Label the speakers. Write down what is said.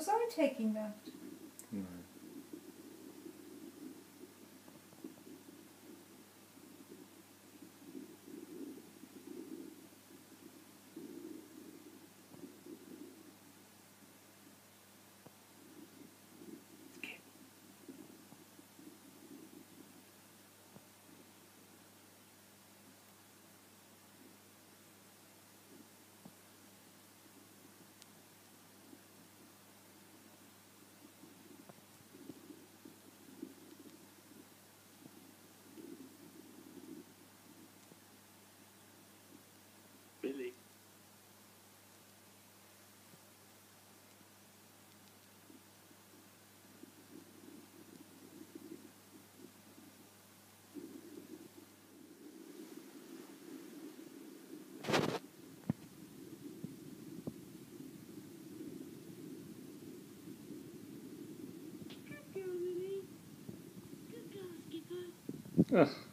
Speaker 1: Was I taking that?
Speaker 2: No. Ugh.